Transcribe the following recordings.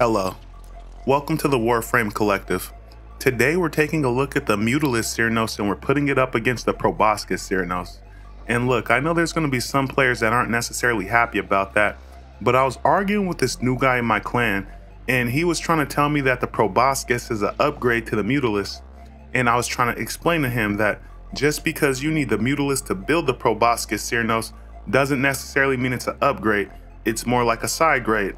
Hello. Welcome to the Warframe Collective. Today we're taking a look at the Mutalist Cernos and we're putting it up against the Proboscis Cernos. And look, I know there's going to be some players that aren't necessarily happy about that, but I was arguing with this new guy in my clan and he was trying to tell me that the Proboscis is an upgrade to the Mutalist. And I was trying to explain to him that just because you need the Mutalist to build the Proboscis Cernos doesn't necessarily mean it's an upgrade. It's more like a side grade.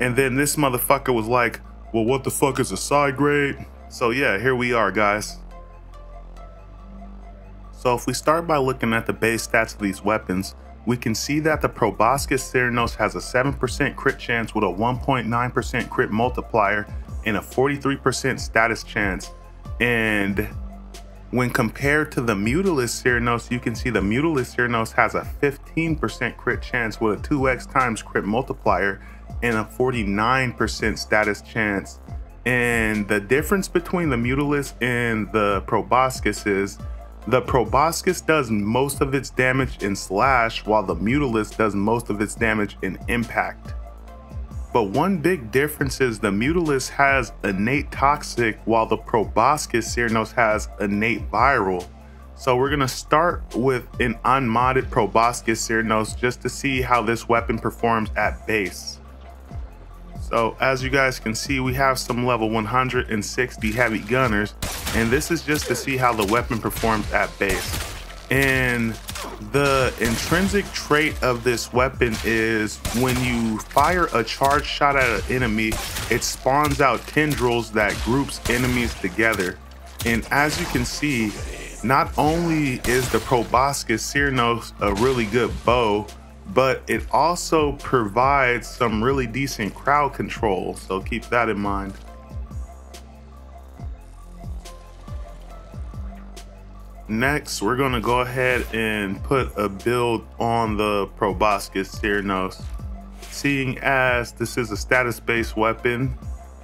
And then this motherfucker was like, well, what the fuck is a side grade? So yeah, here we are, guys. So if we start by looking at the base stats of these weapons, we can see that the Proboscis Cernos has a 7% crit chance with a 1.9% crit multiplier and a 43% status chance. And when compared to the Mutalist Cernos, you can see the Mutalist Cernos has a 15% crit chance with a 2x times crit multiplier and a 49% status chance. And the difference between the Mutalist and the Proboscis is the Proboscis does most of its damage in slash while the Mutalist does most of its damage in impact. But one big difference is the Mutalist has innate toxic while the Proboscis Cernos has innate viral. So we're gonna start with an unmodded Proboscis Cernos just to see how this weapon performs at base. So as you guys can see, we have some level 160 heavy gunners, and this is just to see how the weapon performs at base. And the intrinsic trait of this weapon is when you fire a charge shot at an enemy, it spawns out tendrils that groups enemies together. And as you can see, not only is the Proboscis Cernos a really good bow, but it also provides some really decent crowd control, so keep that in mind. Next, we're gonna go ahead and put a build on the Proboscis Cernos. Seeing as this is a status-based weapon,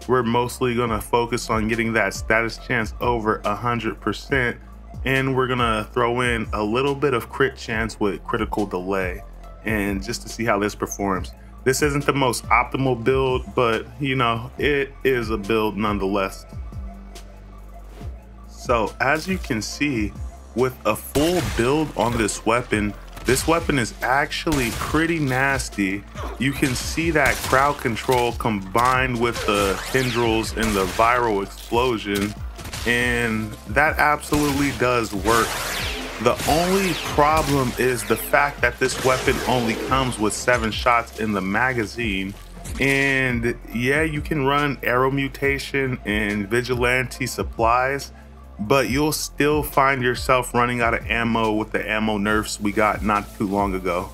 we're mostly gonna focus on getting that status chance over 100%, and we're gonna throw in a little bit of crit chance with critical delay and just to see how this performs. This isn't the most optimal build, but you know, it is a build nonetheless. So as you can see, with a full build on this weapon, this weapon is actually pretty nasty. You can see that crowd control combined with the tendrils and the viral explosion, and that absolutely does work the only problem is the fact that this weapon only comes with seven shots in the magazine. And yeah, you can run arrow mutation and vigilante supplies, but you'll still find yourself running out of ammo with the ammo nerfs we got not too long ago.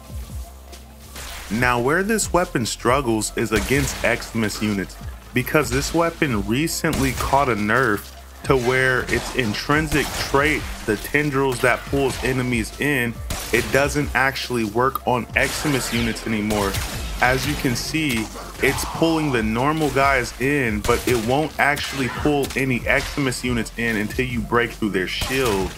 Now, where this weapon struggles is against Eximus units, because this weapon recently caught a nerf to where its intrinsic trait, the tendrils that pulls enemies in, it doesn't actually work on Eximus units anymore. As you can see, it's pulling the normal guys in, but it won't actually pull any Eximus units in until you break through their shield.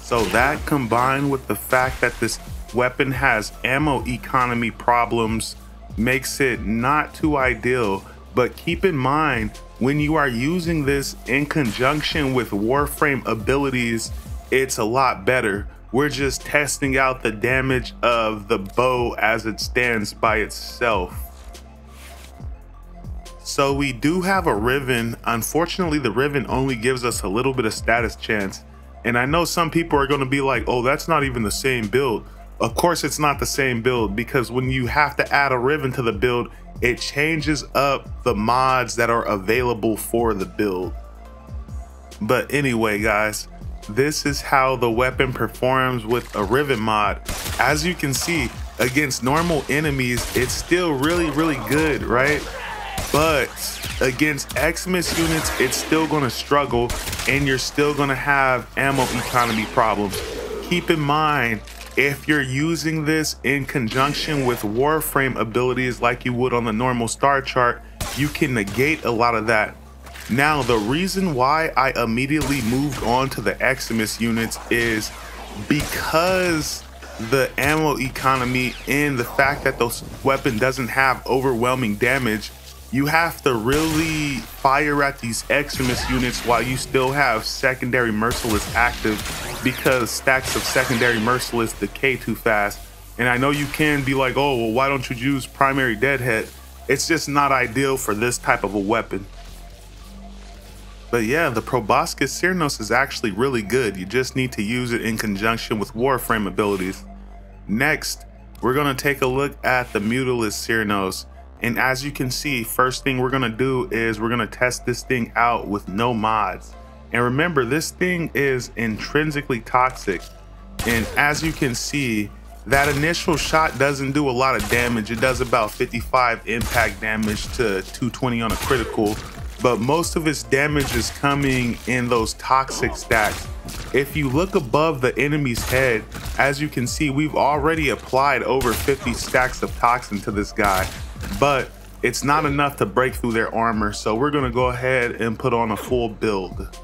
So that combined with the fact that this weapon has ammo economy problems makes it not too ideal. But keep in mind, when you are using this in conjunction with Warframe abilities, it's a lot better. We're just testing out the damage of the bow as it stands by itself. So we do have a Riven. Unfortunately, the Riven only gives us a little bit of status chance. And I know some people are going to be like, oh, that's not even the same build. Of course, it's not the same build because when you have to add a Riven to the build, it changes up the mods that are available for the build. But anyway, guys, this is how the weapon performs with a Riven mod. As you can see, against normal enemies, it's still really, really good, right? But against Eximus units, it's still gonna struggle and you're still gonna have ammo economy problems. Keep in mind, if you're using this in conjunction with Warframe abilities like you would on the normal star chart, you can negate a lot of that. Now, the reason why I immediately moved on to the Eximus units is because the ammo economy and the fact that the weapon doesn't have overwhelming damage, you have to really fire at these Extremis units while you still have secondary Merciless active because stacks of secondary Merciless decay too fast. And I know you can be like, oh, well, why don't you use primary Deadhead? It's just not ideal for this type of a weapon. But yeah, the Proboscis Cernos is actually really good. You just need to use it in conjunction with Warframe abilities. Next, we're to take a look at the Mutalist Cernos. And as you can see, first thing we're gonna do is we're gonna test this thing out with no mods. And remember, this thing is intrinsically toxic. And as you can see, that initial shot doesn't do a lot of damage. It does about 55 impact damage to 220 on a critical, but most of its damage is coming in those toxic stacks. If you look above the enemy's head, as you can see, we've already applied over 50 stacks of toxin to this guy but it's not enough to break through their armor. So we're gonna go ahead and put on a full build.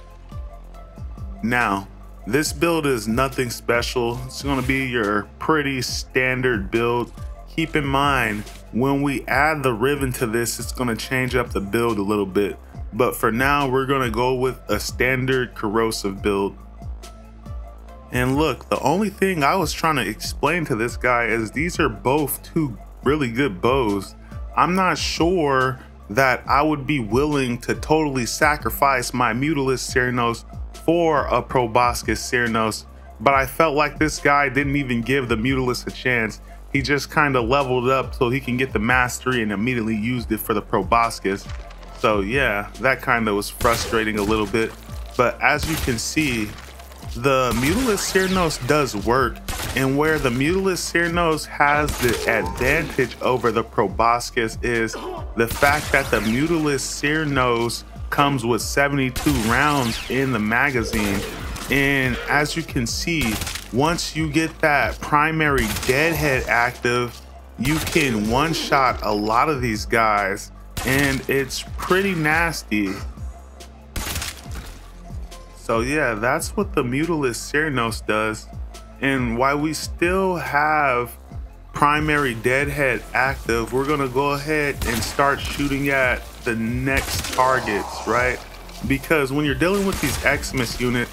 Now, this build is nothing special. It's gonna be your pretty standard build. Keep in mind, when we add the Riven to this, it's gonna change up the build a little bit. But for now, we're gonna go with a standard corrosive build. And look, the only thing I was trying to explain to this guy is these are both two really good bows. I'm not sure that I would be willing to totally sacrifice my Mutalist Cernos for a Proboscis Cernos, but I felt like this guy didn't even give the Mutalist a chance. He just kind of leveled up so he can get the mastery and immediately used it for the Proboscis. So yeah, that kind of was frustrating a little bit. But as you can see, the Mutalist Cernos does work, and where the Mutalist Cernos has the advantage over the Proboscis is the fact that the Mutalist Cernos comes with 72 rounds in the magazine. And as you can see, once you get that primary deadhead active, you can one-shot a lot of these guys, and it's pretty nasty. So yeah, that's what the Mutalist Cernos does. And while we still have primary deadhead active, we're gonna go ahead and start shooting at the next targets, right? Because when you're dealing with these Eximus unit,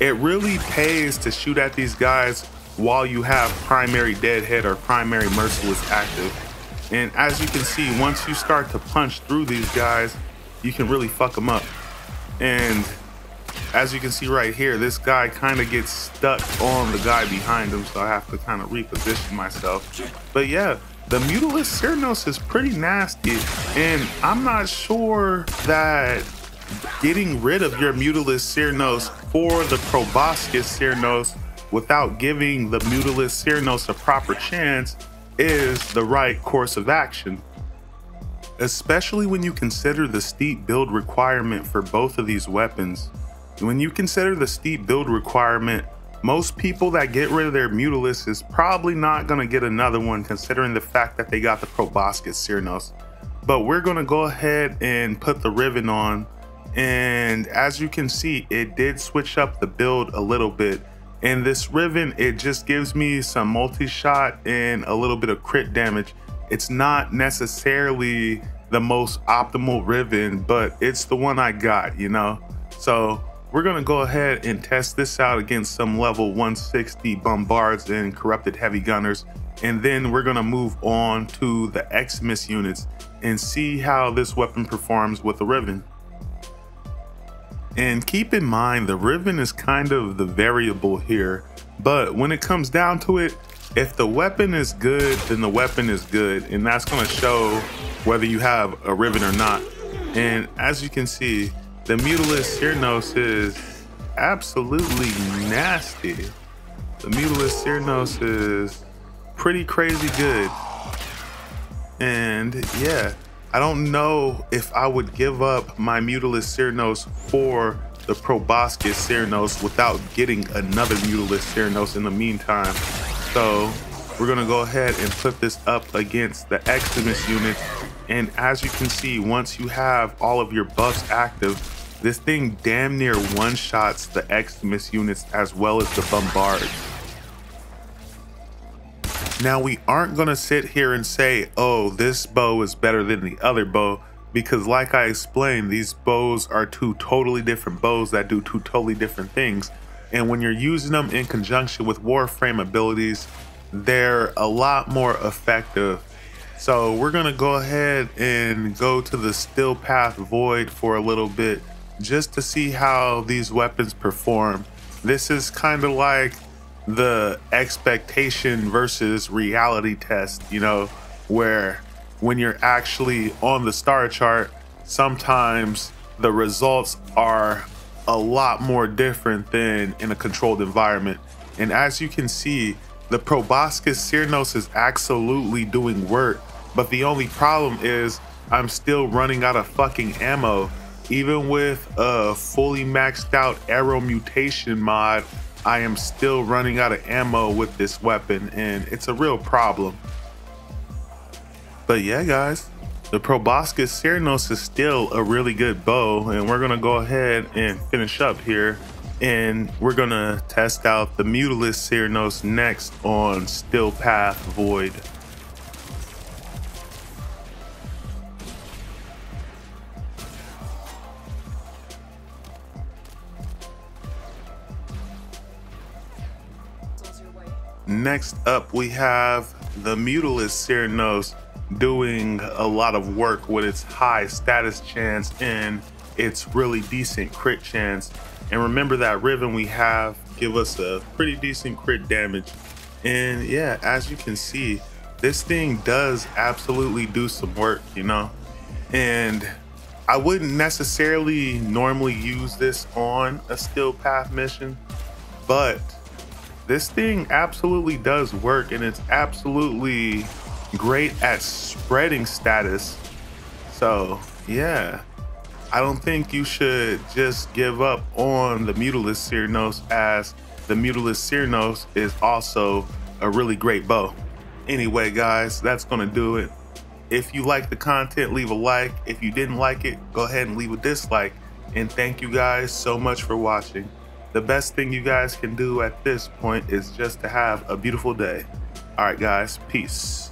it really pays to shoot at these guys while you have primary deadhead or primary merciless active. And as you can see, once you start to punch through these guys, you can really fuck them up. And as you can see right here, this guy kind of gets stuck on the guy behind him, so I have to kind of reposition myself. But yeah, the Mutalist Cernos is pretty nasty, and I'm not sure that getting rid of your Mutalist Cernos for the Proboscis Cernos without giving the Mutalist Cernos a proper chance is the right course of action. Especially when you consider the steep build requirement for both of these weapons. When you consider the steep build requirement, most people that get rid of their Mutalist is probably not to get another one considering the fact that they got the Proboscis Cernos. But we're to go ahead and put the Riven on. And as you can see, it did switch up the build a little bit. And this Riven, it just gives me some multi-shot and a little bit of crit damage. It's not necessarily the most optimal Riven, but it's the one I got, you know? So we're gonna go ahead and test this out against some level 160 bombards and corrupted heavy gunners. And then we're gonna move on to the Eximus units and see how this weapon performs with the Riven. And keep in mind, the Riven is kind of the variable here, but when it comes down to it, if the weapon is good, then the weapon is good, and that's gonna show whether you have a Riven or not. And as you can see, the Mutalist Cernos is absolutely nasty. The Mutalist Cernos is pretty crazy good. And yeah, I don't know if I would give up my Mutalist Cernos for the Proboscis Cernos without getting another Mutalist Cernos in the meantime. So we're gonna go ahead and put this up against the Extremis unit. And as you can see, once you have all of your buffs active, this thing damn near one-shots the Extremis units as well as the Bombard. Now we aren't gonna sit here and say, oh, this bow is better than the other bow, because like I explained, these bows are two totally different bows that do two totally different things. And when you're using them in conjunction with Warframe abilities, they're a lot more effective. So we're gonna go ahead and go to the Steel Path Void for a little bit just to see how these weapons perform. This is kind of like the expectation versus reality test, you know, where when you're actually on the star chart, sometimes the results are a lot more different than in a controlled environment. And as you can see, the Proboscis Cernos is absolutely doing work, but the only problem is I'm still running out of fucking ammo. Even with a fully maxed out arrow mutation mod, I am still running out of ammo with this weapon and it's a real problem. But yeah, guys, the Proboscis Cernos is still a really good bow, and we're gonna go ahead and finish up here. And we're gonna test out the Mutalist Cernos next on Steel Path Void. Next up, we have the Mutalist Cernos doing a lot of work with its high status chance and its really decent crit chance. And remember that Riven we have give us a pretty decent crit damage. And yeah, as you can see, this thing does absolutely do some work, you know? And I wouldn't necessarily normally use this on a Steel Path mission, but this thing absolutely does work and it's absolutely great at spreading status. So, yeah. I don't think you should just give up on the Mutalist Cernos as the Mutalist Cernos is also a really great bow. Anyway, guys, that's to do it. If you like the content, leave a like. If you didn't like it, go ahead and leave a dislike. And thank you guys so much for watching. The best thing you guys can do at this point is just to have a beautiful day. All right, guys, peace.